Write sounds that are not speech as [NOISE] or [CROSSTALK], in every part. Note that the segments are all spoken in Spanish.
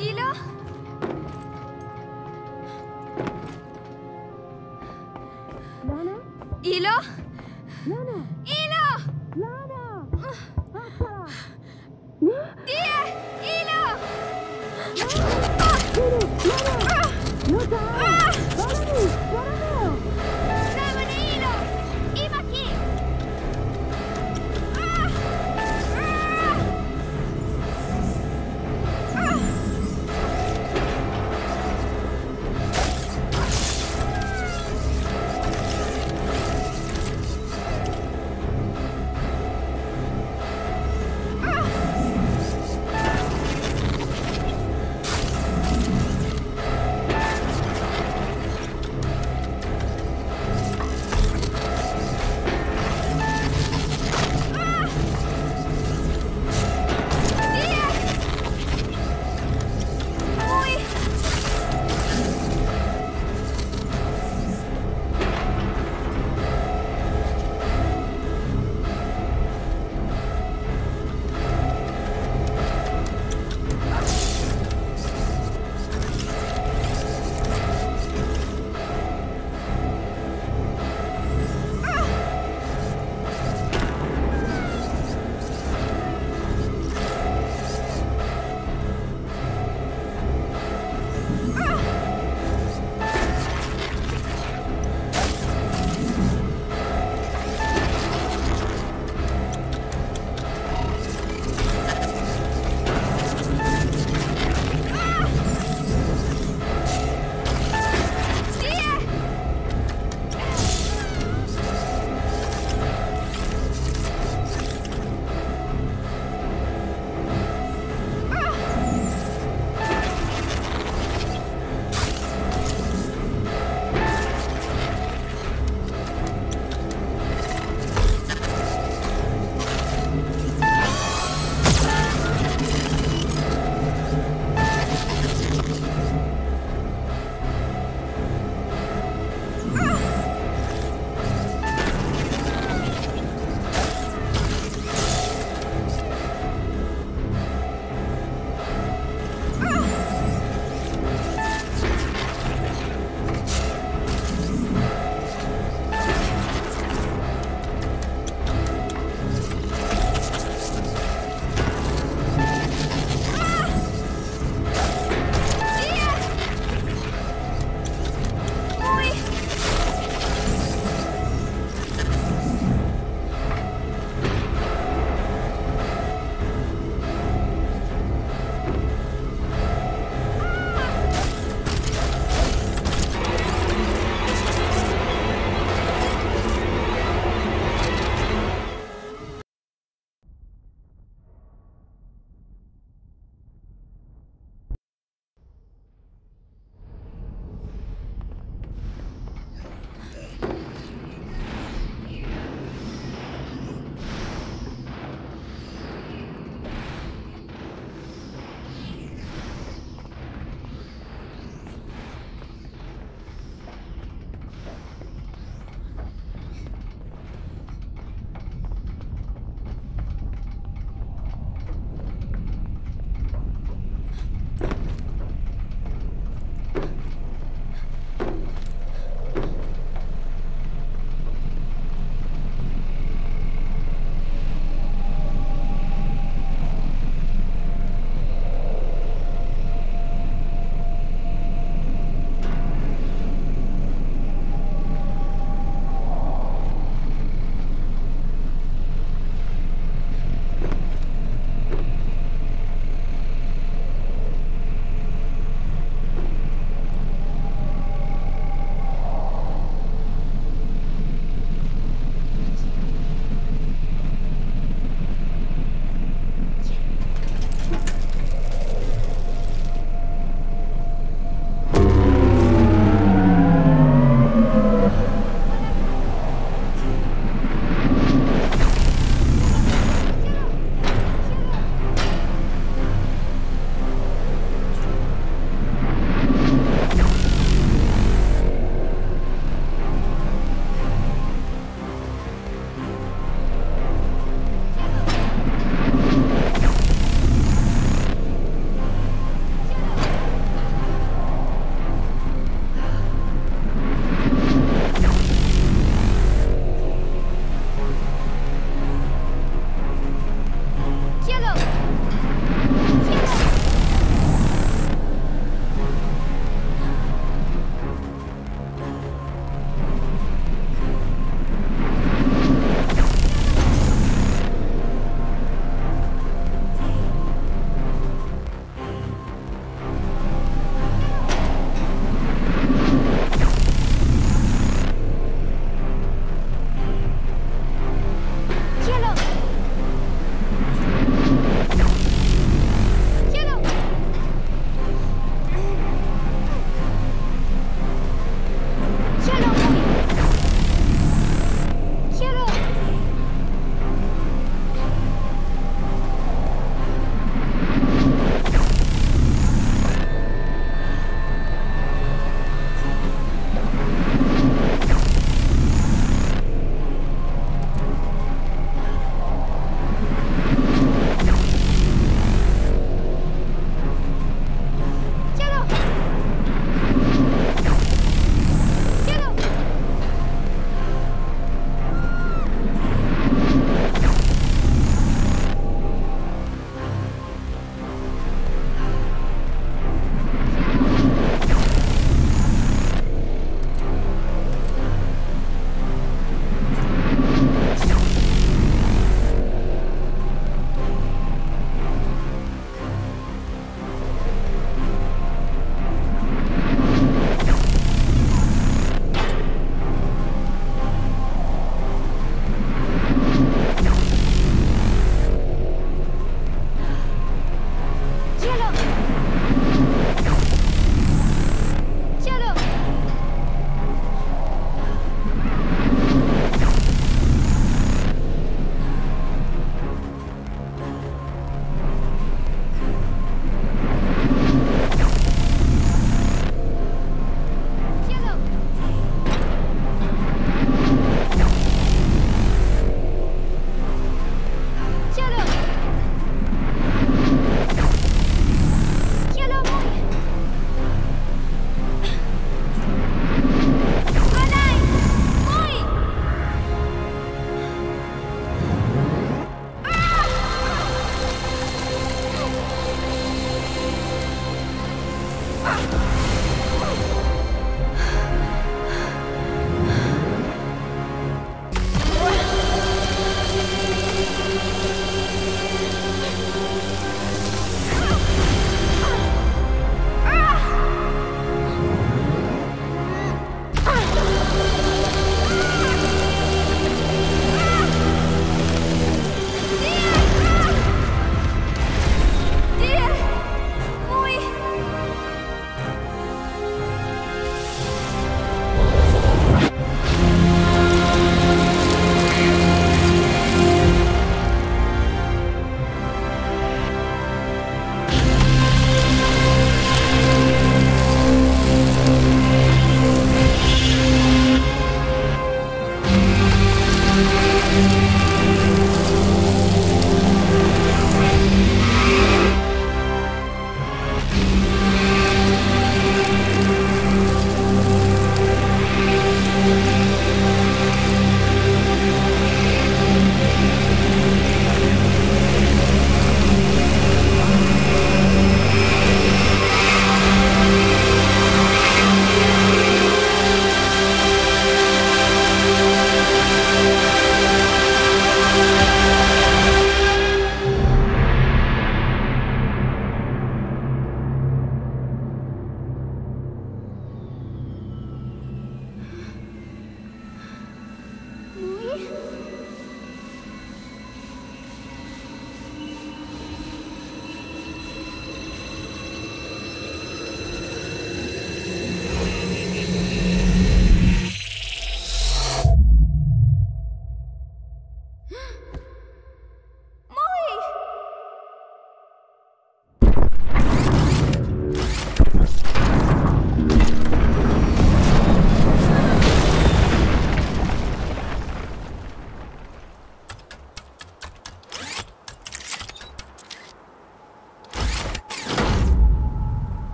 ¿Hilo?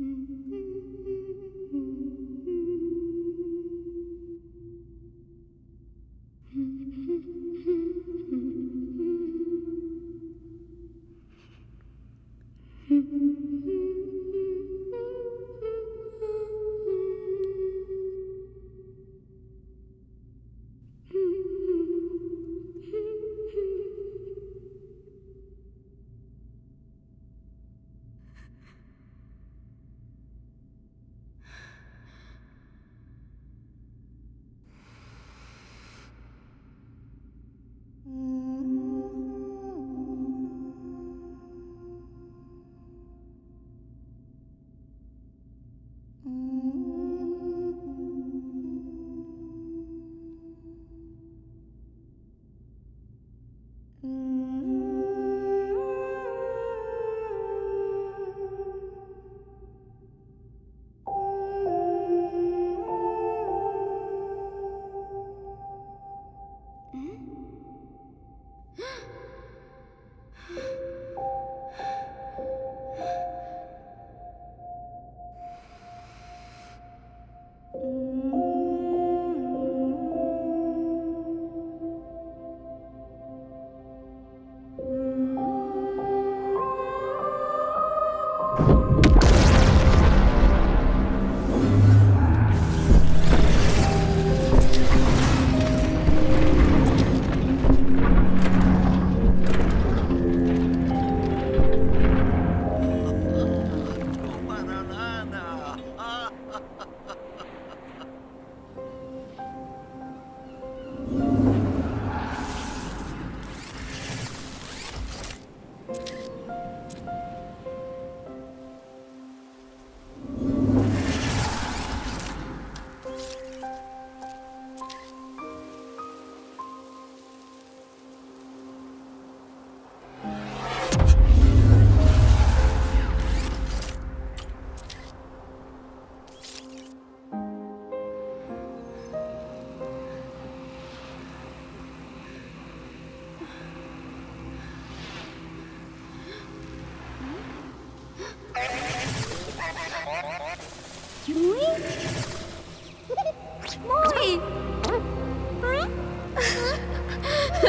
Mm-hmm.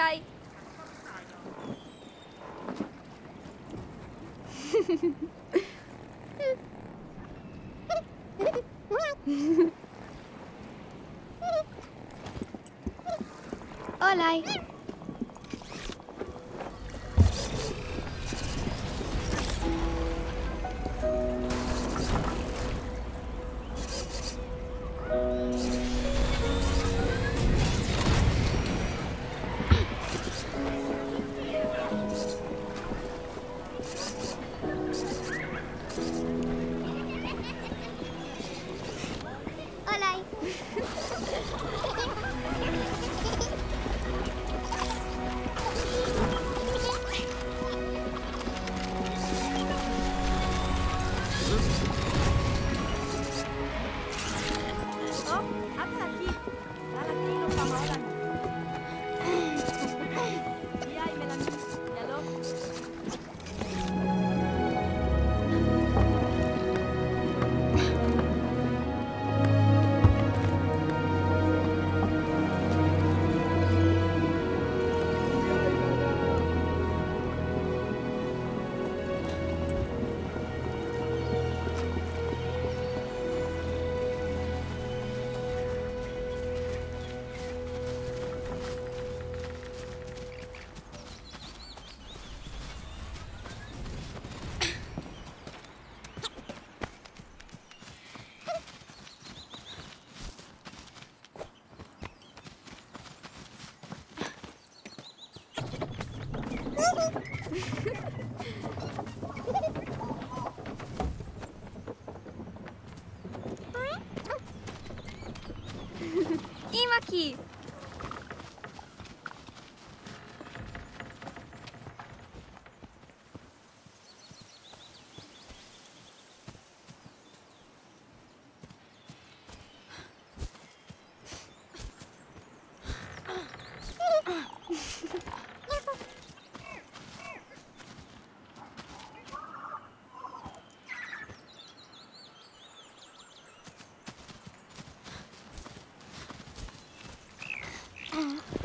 Tiay. [LAUGHS] Olay. Oh. [LAUGHS]